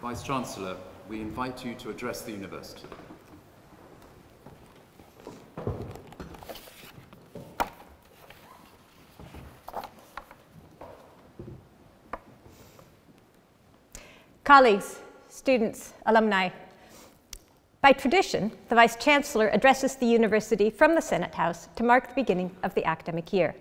Vice-Chancellor, we invite you to address the University. Colleagues, students, alumni, by tradition, the Vice Chancellor addresses the University from the Senate House to mark the beginning of the academic year.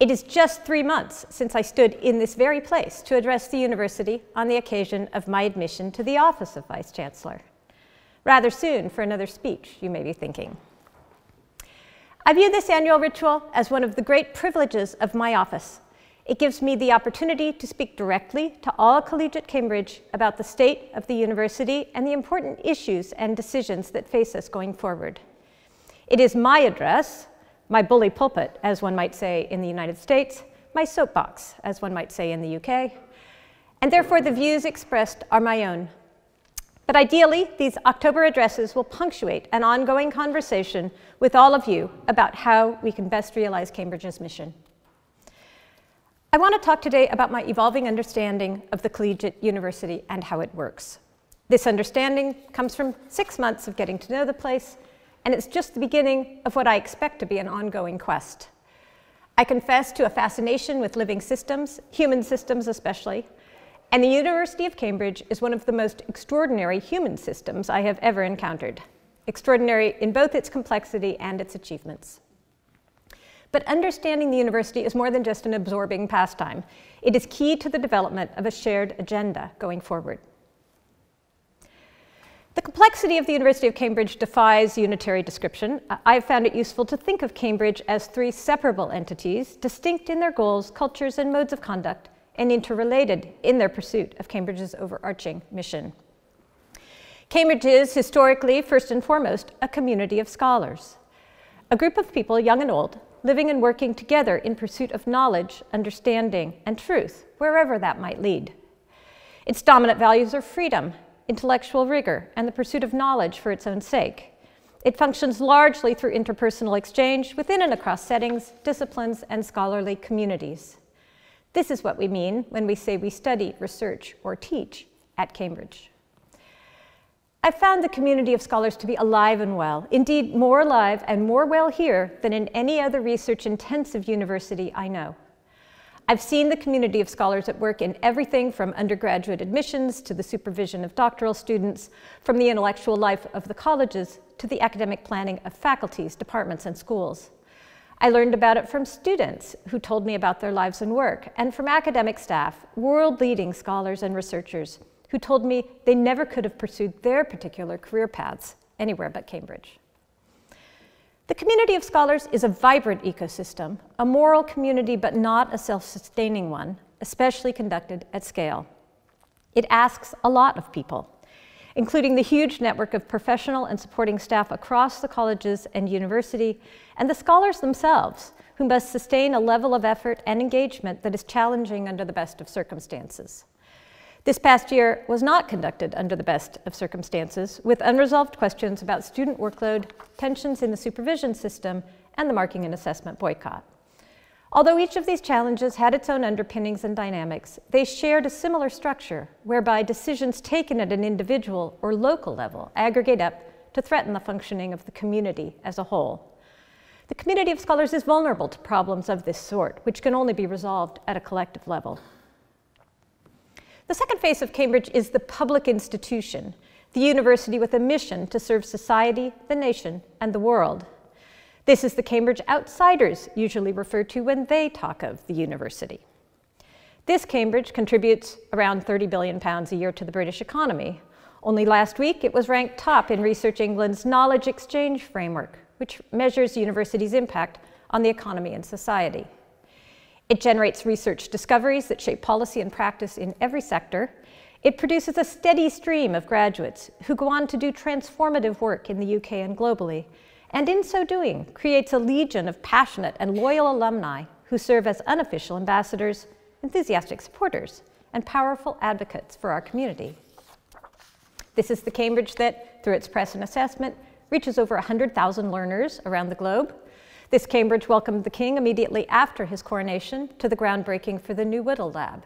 It is just three months since I stood in this very place to address the University on the occasion of my admission to the office of Vice Chancellor. Rather soon for another speech, you may be thinking. I view this annual ritual as one of the great privileges of my office it gives me the opportunity to speak directly to all collegiate Cambridge about the state of the university and the important issues and decisions that face us going forward. It is my address, my bully pulpit, as one might say in the United States, my soapbox, as one might say in the UK, and therefore the views expressed are my own. But ideally, these October addresses will punctuate an ongoing conversation with all of you about how we can best realize Cambridge's mission. I want to talk today about my evolving understanding of the collegiate university and how it works. This understanding comes from six months of getting to know the place, and it's just the beginning of what I expect to be an ongoing quest. I confess to a fascination with living systems, human systems especially, and the University of Cambridge is one of the most extraordinary human systems I have ever encountered. Extraordinary in both its complexity and its achievements. But understanding the university is more than just an absorbing pastime. It is key to the development of a shared agenda going forward. The complexity of the University of Cambridge defies unitary description. I have found it useful to think of Cambridge as three separable entities, distinct in their goals, cultures, and modes of conduct, and interrelated in their pursuit of Cambridge's overarching mission. Cambridge is, historically, first and foremost, a community of scholars, a group of people, young and old, living and working together in pursuit of knowledge, understanding, and truth, wherever that might lead. Its dominant values are freedom, intellectual rigor, and the pursuit of knowledge for its own sake. It functions largely through interpersonal exchange within and across settings, disciplines, and scholarly communities. This is what we mean when we say we study, research, or teach at Cambridge. I've found the community of scholars to be alive and well, indeed more alive and more well here than in any other research intensive university I know. I've seen the community of scholars at work in everything from undergraduate admissions to the supervision of doctoral students, from the intellectual life of the colleges to the academic planning of faculties, departments, and schools. I learned about it from students who told me about their lives and work, and from academic staff, world leading scholars and researchers who told me they never could have pursued their particular career paths anywhere but Cambridge. The community of scholars is a vibrant ecosystem, a moral community but not a self-sustaining one, especially conducted at scale. It asks a lot of people, including the huge network of professional and supporting staff across the colleges and university, and the scholars themselves, who must sustain a level of effort and engagement that is challenging under the best of circumstances. This past year was not conducted under the best of circumstances, with unresolved questions about student workload, tensions in the supervision system, and the marking and assessment boycott. Although each of these challenges had its own underpinnings and dynamics, they shared a similar structure whereby decisions taken at an individual or local level aggregate up to threaten the functioning of the community as a whole. The community of scholars is vulnerable to problems of this sort, which can only be resolved at a collective level. The second phase of Cambridge is the public institution, the university with a mission to serve society, the nation, and the world. This is the Cambridge outsiders usually refer to when they talk of the university. This Cambridge contributes around 30 billion pounds a year to the British economy. Only last week it was ranked top in Research England's knowledge exchange framework, which measures universities' impact on the economy and society. It generates research discoveries that shape policy and practice in every sector. It produces a steady stream of graduates who go on to do transformative work in the UK and globally, and in so doing, creates a legion of passionate and loyal alumni who serve as unofficial ambassadors, enthusiastic supporters, and powerful advocates for our community. This is the Cambridge that, through its press and assessment, reaches over 100,000 learners around the globe this Cambridge welcomed the king immediately after his coronation to the groundbreaking for the new Whittle Lab.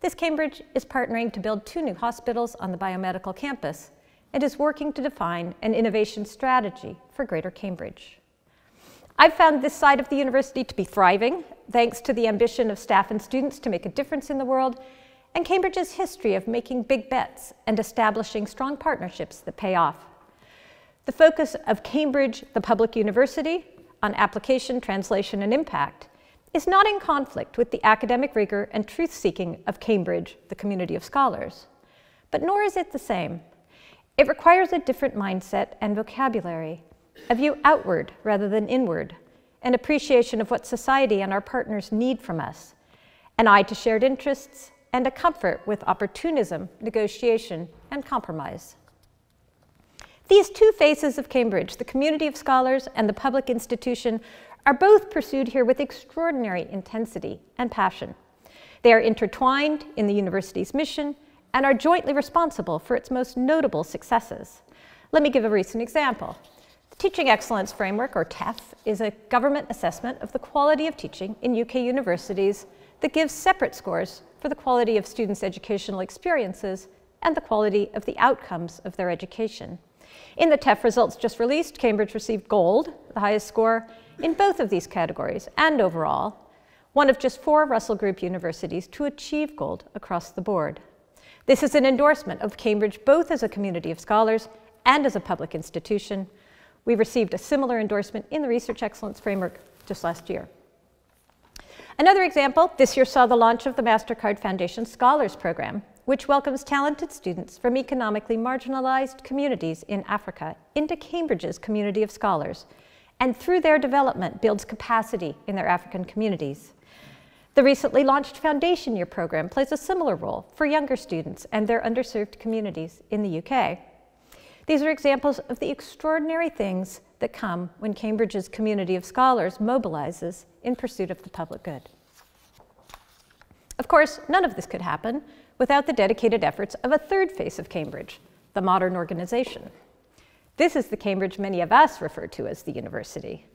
This Cambridge is partnering to build two new hospitals on the biomedical campus and is working to define an innovation strategy for Greater Cambridge. I've found this side of the university to be thriving, thanks to the ambition of staff and students to make a difference in the world, and Cambridge's history of making big bets and establishing strong partnerships that pay off. The focus of Cambridge, the public university, on application, translation, and impact is not in conflict with the academic rigor and truth seeking of Cambridge, the community of scholars. But nor is it the same. It requires a different mindset and vocabulary, a view outward rather than inward, an appreciation of what society and our partners need from us, an eye to shared interests, and a comfort with opportunism, negotiation, and compromise. These two faces of Cambridge, the community of scholars and the public institution, are both pursued here with extraordinary intensity and passion. They are intertwined in the university's mission and are jointly responsible for its most notable successes. Let me give a recent example. The Teaching Excellence Framework, or TEF, is a government assessment of the quality of teaching in UK universities that gives separate scores for the quality of students' educational experiences and the quality of the outcomes of their education. In the TEF results just released, Cambridge received gold, the highest score, in both of these categories and overall, one of just four Russell Group universities to achieve gold across the board. This is an endorsement of Cambridge both as a community of scholars and as a public institution. We received a similar endorsement in the Research Excellence Framework just last year. Another example, this year saw the launch of the MasterCard Foundation Scholars Program, which welcomes talented students from economically marginalized communities in Africa into Cambridge's community of scholars and through their development builds capacity in their African communities. The recently launched Foundation Year program plays a similar role for younger students and their underserved communities in the UK. These are examples of the extraordinary things that come when Cambridge's community of scholars mobilizes in pursuit of the public good. Of course, none of this could happen without the dedicated efforts of a third face of Cambridge, the modern organization. This is the Cambridge many of us refer to as the university.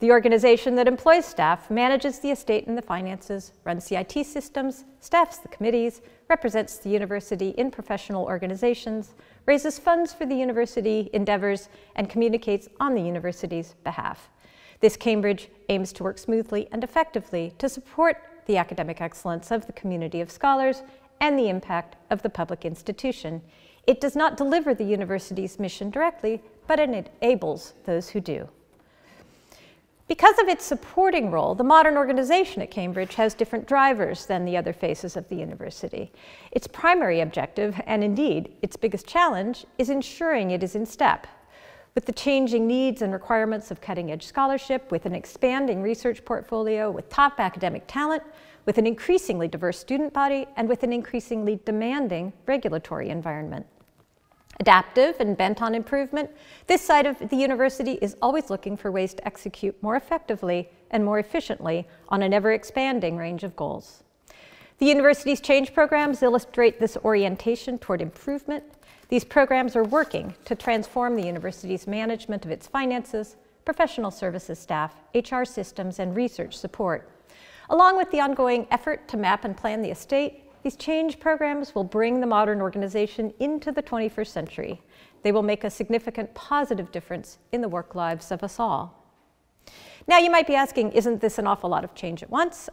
The organization that employs staff, manages the estate and the finances, runs the IT systems, staffs the committees, represents the university in professional organizations, raises funds for the university endeavors, and communicates on the university's behalf. This Cambridge aims to work smoothly and effectively to support the academic excellence of the community of scholars and the impact of the public institution it does not deliver the university's mission directly, but it enables those who do. Because of its supporting role, the modern organization at Cambridge has different drivers than the other faces of the university. Its primary objective, and indeed its biggest challenge, is ensuring it is in step with the changing needs and requirements of cutting edge scholarship, with an expanding research portfolio, with top academic talent, with an increasingly diverse student body, and with an increasingly demanding regulatory environment. Adaptive and bent on improvement, this side of the university is always looking for ways to execute more effectively and more efficiently on an ever expanding range of goals. The university's change programs illustrate this orientation toward improvement. These programs are working to transform the university's management of its finances, professional services staff, HR systems, and research support Along with the ongoing effort to map and plan the estate, these change programs will bring the modern organization into the 21st century. They will make a significant positive difference in the work lives of us all. Now, you might be asking, isn't this an awful lot of change at once?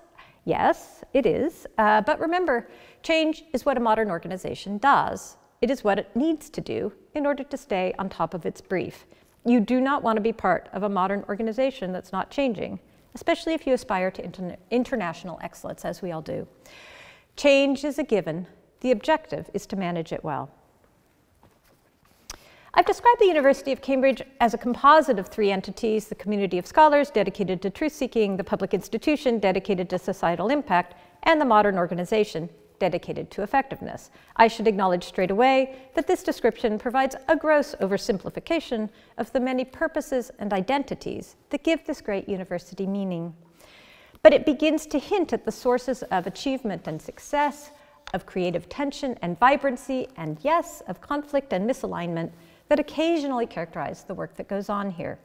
Yes, it is. Uh, but remember, change is what a modern organization does. It is what it needs to do in order to stay on top of its brief. You do not want to be part of a modern organization that's not changing especially if you aspire to interna international excellence, as we all do. Change is a given. The objective is to manage it well. I've described the University of Cambridge as a composite of three entities, the community of scholars dedicated to truth-seeking, the public institution dedicated to societal impact, and the modern organization dedicated to effectiveness. I should acknowledge straight away that this description provides a gross oversimplification of the many purposes and identities that give this great university meaning. But it begins to hint at the sources of achievement and success, of creative tension and vibrancy, and yes, of conflict and misalignment that occasionally characterize the work that goes on here.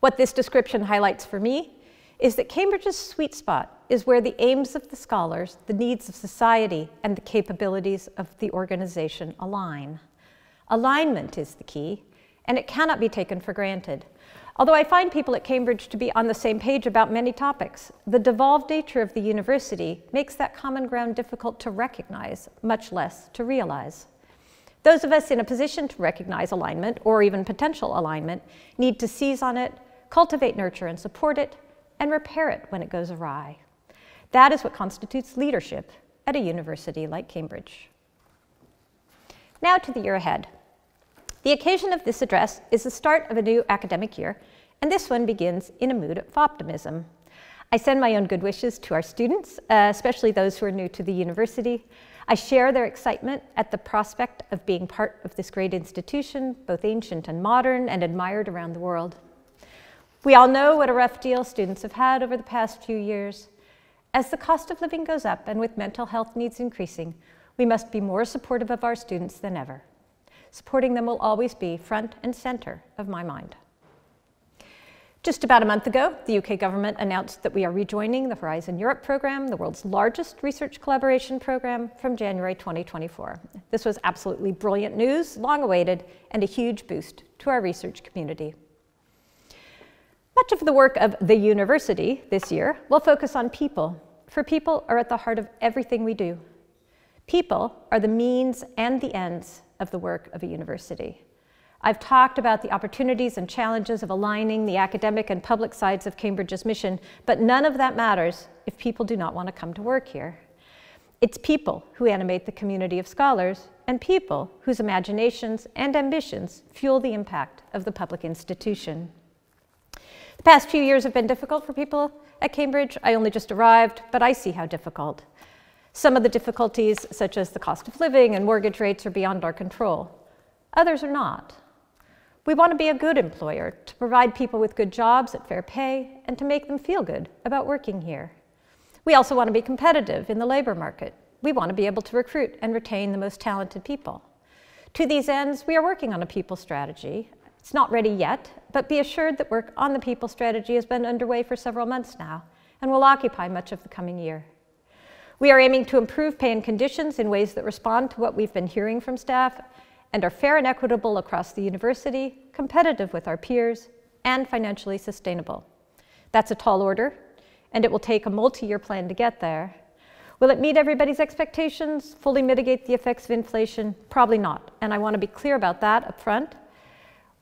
What this description highlights for me is that Cambridge's sweet spot is where the aims of the scholars, the needs of society, and the capabilities of the organization align. Alignment is the key, and it cannot be taken for granted. Although I find people at Cambridge to be on the same page about many topics, the devolved nature of the university makes that common ground difficult to recognize, much less to realize. Those of us in a position to recognize alignment, or even potential alignment, need to seize on it, cultivate, nurture, and support it, and repair it when it goes awry. That is what constitutes leadership at a university like Cambridge. Now to the year ahead. The occasion of this address is the start of a new academic year, and this one begins in a mood of optimism. I send my own good wishes to our students, uh, especially those who are new to the university. I share their excitement at the prospect of being part of this great institution, both ancient and modern, and admired around the world. We all know what a rough deal students have had over the past few years. As the cost of living goes up and with mental health needs increasing, we must be more supportive of our students than ever. Supporting them will always be front and center of my mind. Just about a month ago, the UK government announced that we are rejoining the Horizon Europe program, the world's largest research collaboration program, from January 2024. This was absolutely brilliant news, long awaited, and a huge boost to our research community. Much of the work of the university this year will focus on people, for people are at the heart of everything we do. People are the means and the ends of the work of a university. I've talked about the opportunities and challenges of aligning the academic and public sides of Cambridge's mission, but none of that matters if people do not want to come to work here. It's people who animate the community of scholars and people whose imaginations and ambitions fuel the impact of the public institution. The past few years have been difficult for people at Cambridge. I only just arrived, but I see how difficult. Some of the difficulties, such as the cost of living and mortgage rates, are beyond our control. Others are not. We want to be a good employer, to provide people with good jobs at fair pay, and to make them feel good about working here. We also want to be competitive in the labor market. We want to be able to recruit and retain the most talented people. To these ends, we are working on a people strategy. It's not ready yet, but be assured that work on the people strategy has been underway for several months now and will occupy much of the coming year. We are aiming to improve pay and conditions in ways that respond to what we've been hearing from staff and are fair and equitable across the university, competitive with our peers, and financially sustainable. That's a tall order, and it will take a multi-year plan to get there. Will it meet everybody's expectations, fully mitigate the effects of inflation? Probably not, and I want to be clear about that up front.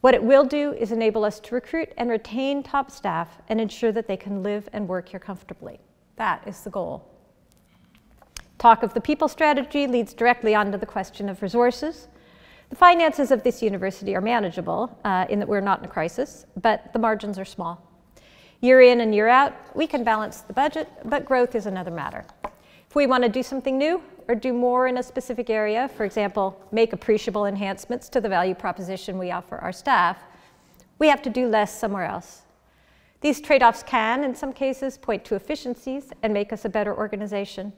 What it will do is enable us to recruit and retain top staff and ensure that they can live and work here comfortably. That is the goal. Talk of the people strategy leads directly on to the question of resources. The finances of this university are manageable uh, in that we're not in a crisis, but the margins are small. Year in and year out, we can balance the budget, but growth is another matter. If we want to do something new or do more in a specific area, for example, make appreciable enhancements to the value proposition we offer our staff, we have to do less somewhere else. These trade-offs can, in some cases, point to efficiencies and make us a better organization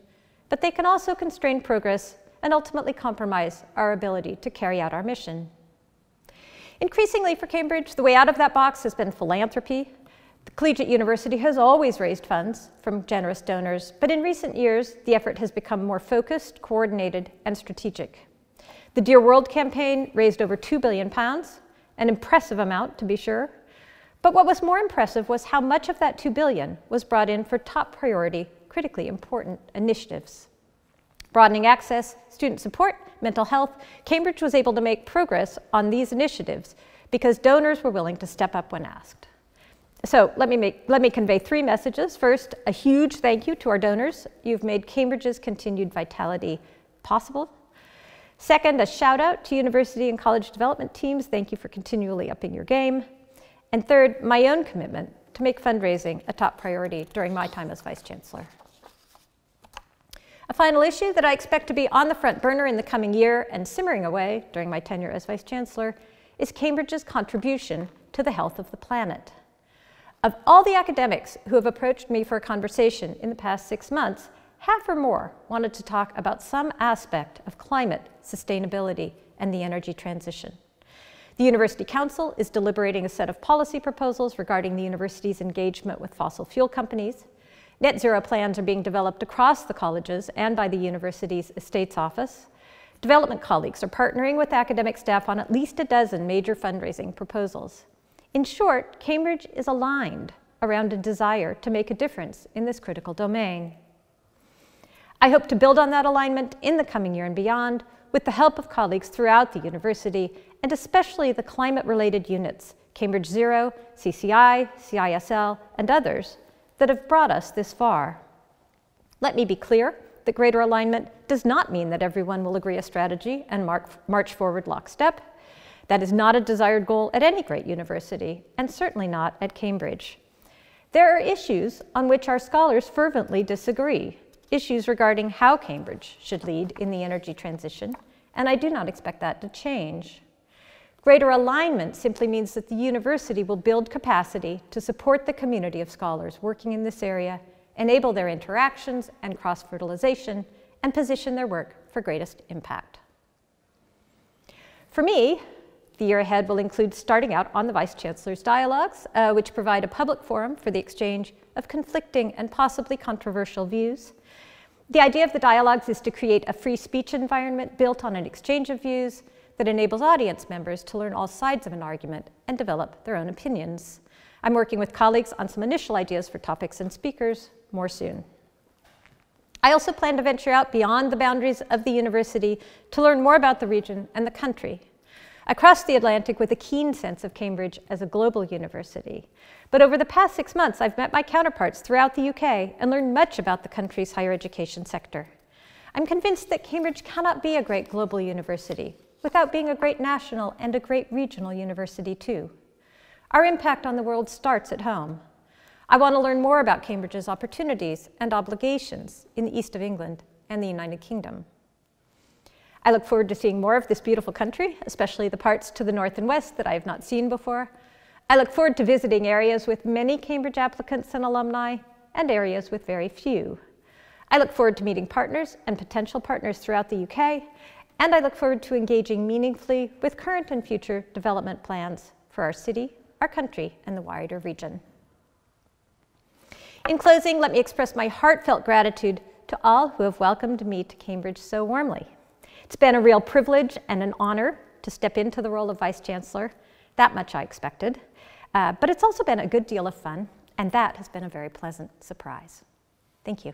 but they can also constrain progress and ultimately compromise our ability to carry out our mission. Increasingly for Cambridge, the way out of that box has been philanthropy. The Collegiate University has always raised funds from generous donors, but in recent years, the effort has become more focused, coordinated, and strategic. The Dear World campaign raised over 2 billion pounds, an impressive amount to be sure. But what was more impressive was how much of that 2 billion was brought in for top priority critically important initiatives. Broadening access, student support, mental health, Cambridge was able to make progress on these initiatives because donors were willing to step up when asked. So let me, make, let me convey three messages. First, a huge thank you to our donors. You've made Cambridge's continued vitality possible. Second, a shout out to university and college development teams. Thank you for continually upping your game. And third, my own commitment to make fundraising a top priority during my time as Vice Chancellor. A final issue that I expect to be on the front burner in the coming year and simmering away during my tenure as Vice Chancellor is Cambridge's contribution to the health of the planet. Of all the academics who have approached me for a conversation in the past six months, half or more wanted to talk about some aspect of climate, sustainability, and the energy transition. The University Council is deliberating a set of policy proposals regarding the university's engagement with fossil fuel companies. Net zero plans are being developed across the colleges and by the university's estates office. Development colleagues are partnering with academic staff on at least a dozen major fundraising proposals. In short, Cambridge is aligned around a desire to make a difference in this critical domain. I hope to build on that alignment in the coming year and beyond with the help of colleagues throughout the university and especially the climate-related units, Cambridge Zero, CCI, CISL, and others that have brought us this far. Let me be clear that greater alignment does not mean that everyone will agree a strategy and march forward lockstep. That is not a desired goal at any great university, and certainly not at Cambridge. There are issues on which our scholars fervently disagree, issues regarding how Cambridge should lead in the energy transition, and I do not expect that to change. Greater alignment simply means that the university will build capacity to support the community of scholars working in this area, enable their interactions and cross-fertilization, and position their work for greatest impact. For me, the year ahead will include starting out on the Vice Chancellor's dialogues, uh, which provide a public forum for the exchange of conflicting and possibly controversial views. The idea of the dialogues is to create a free speech environment built on an exchange of views that enables audience members to learn all sides of an argument and develop their own opinions. I'm working with colleagues on some initial ideas for topics and speakers, more soon. I also plan to venture out beyond the boundaries of the university to learn more about the region and the country. Across the Atlantic with a keen sense of Cambridge as a global university. But over the past six months, I've met my counterparts throughout the UK and learned much about the country's higher education sector. I'm convinced that Cambridge cannot be a great global university without being a great national and a great regional university too. Our impact on the world starts at home. I want to learn more about Cambridge's opportunities and obligations in the east of England and the United Kingdom. I look forward to seeing more of this beautiful country, especially the parts to the north and west that I have not seen before. I look forward to visiting areas with many Cambridge applicants and alumni and areas with very few. I look forward to meeting partners and potential partners throughout the UK and I look forward to engaging meaningfully with current and future development plans for our city, our country, and the wider region. In closing, let me express my heartfelt gratitude to all who have welcomed me to Cambridge so warmly. It's been a real privilege and an honor to step into the role of Vice Chancellor. That much I expected. Uh, but it's also been a good deal of fun, and that has been a very pleasant surprise. Thank you.